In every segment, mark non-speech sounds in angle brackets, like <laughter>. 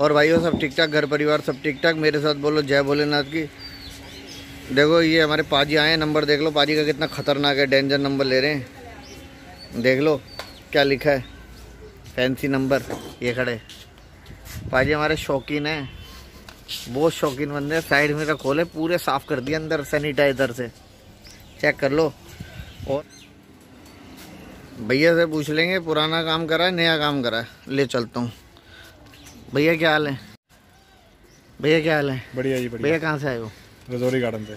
और भाइयों, सब ठीक ठाक घर परिवार सब ठीक ठाक मेरे साथ बोलो, जय भोलेनाथ की। देखो, ये हमारे पाजी आए हैं, नंबर देख लो, पाजी का कितना खतरनाक है डेंजर नंबर ले रहे हैं। देख लो, क्या लिखा है? फैंसी नंबर ये खड़े। पाजी हमारे शौकीन हैं। बहुत शौकीन बंदे साइड में का खोले, पूरे साफ़ कर दिए अंदर सैनिटाइजर से। चेक कर लो। और भैया से पूछ लेंगे, पुराना काम करा है, नया काम करा है। ले चलता हूँ। भैया क्या हाल है? भैया क्या हाल है? बढ़िया जी बढ़िया। भैया कहाँ से आए हो? रजौरी गार्डन से।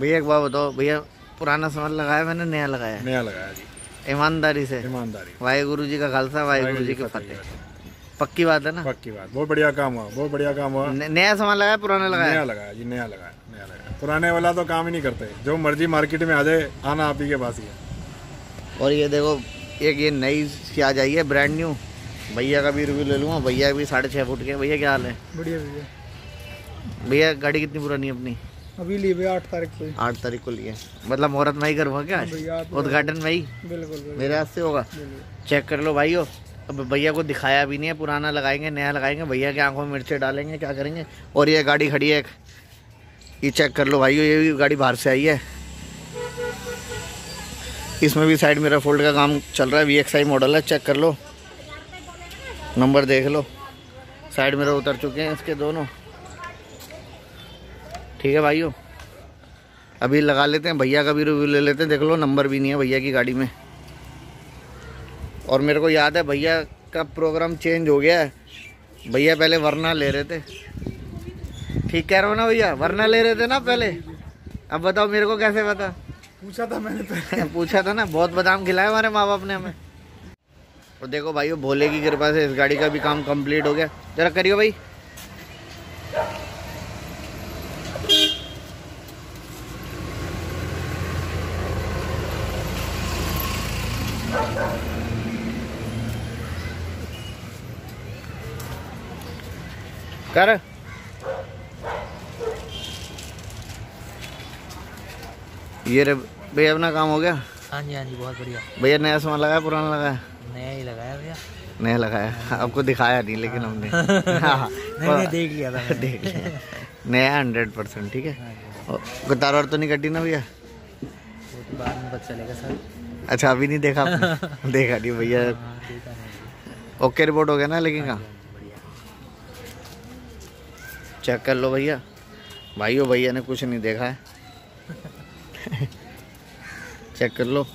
भैया एक बात बताओ भैया पुराना सामान लगाया मैंने नया लगाया? नया लगाया जी। ईमानदारी से? ईमानदारी। वाहेगुरु जी का खालसा वाहेगुरु जी की फतेह। पक्की बात है ना? पक्की बात। बहुत बढ़िया काम हुआ बहुत बढ़िया काम हुआ। नया सामान लगाया पुराना लगाया? नया लगाया जी नया लगाया नया लगाया। पुराने वाला तो काम ही नहीं करते। जो मर्ज़ी मार्केट में आ जाए आना आप ही के पास ही है। और ये देखो एक ये नई सी आ जाइए ब्रांड न्यू भैया का भी रिव्यू ले लूँगा भैया भी साढ़े छः फुट के भैया क्या हाल है? बढ़िया भैया। भैया गाड़ी कितनी पुरानी है अपनी? अभी लिए भैया आठ तारीख को आठ तारीख को लिए मतलब मुहूर्त में ही करूँगा क्या उद्घाटन में ही बिल्कुल मेरे हाथ से होगा? चेक कर लो भाइयों। अब भैया को दिखाया भी नहीं है पुराना लगाएँगे नया लगाएँगे। भैया के आँखों में मिर्चे डालेंगे क्या करेंगे? और ये गाड़ी खड़ी है एक। ये चेक कर लो भाइयों ये भी गाड़ी बाहर से आई है। इसमें भी साइड मेरा फोल्ड का काम चल रहा है वी मॉडल है चेक कर लो। नंबर देख लो। साइड मेरा उतर चुके हैं इसके दोनों। ठीक है भाइयों। अभी लगा लेते हैं भैया का भी रिव्यू ले लेते हैं। देख लो नंबर भी नहीं है भैया की गाड़ी में। और मेरे को याद है भैया का प्रोग्राम चेंज हो गया है। भैया पहले वरना ले रहे थे। ठीक कह रहे हो ना भैया वरना ले रहे थे ना पहले? अब बताओ मेरे को कैसे पता? पूछा था मैंने तो <laughs> पूछा था ना बहुत बादाम खिलाए हमारे माँ बाप ने हमें। और देखो भाइयों भोले की कृपा से इस गाड़ी का भी काम कंप्लीट हो गया। जरा करियो भाई। कर। ये रे भैया अपना काम हो गया? हाँ जी हाँ जी बहुत बढ़िया। भैया नया सामान लगाया पुराना लगाया नया ही लगाया भैया। नया लगाया। आपको दिखाया नहीं लेकिन हमने। <laughs> हाँ, नहीं नहीं देख लिया था देख लिया। नया हंड्रेड परसेंट ठीक है? हाँ और कोई तार वार तो नहीं कटी ना भैया? तो बाद में पता चलेगा सर। अच्छा अभी नहीं देखा <laughs> देखा नहीं भैया। हाँ नहीं ओके रिपोर्ट हो गया ना लेकिन हाँ बढ़िया। चेक कर लो भैया। भाइयों भैया ने कुछ नहीं देखा है। <laughs> चेक कर लो।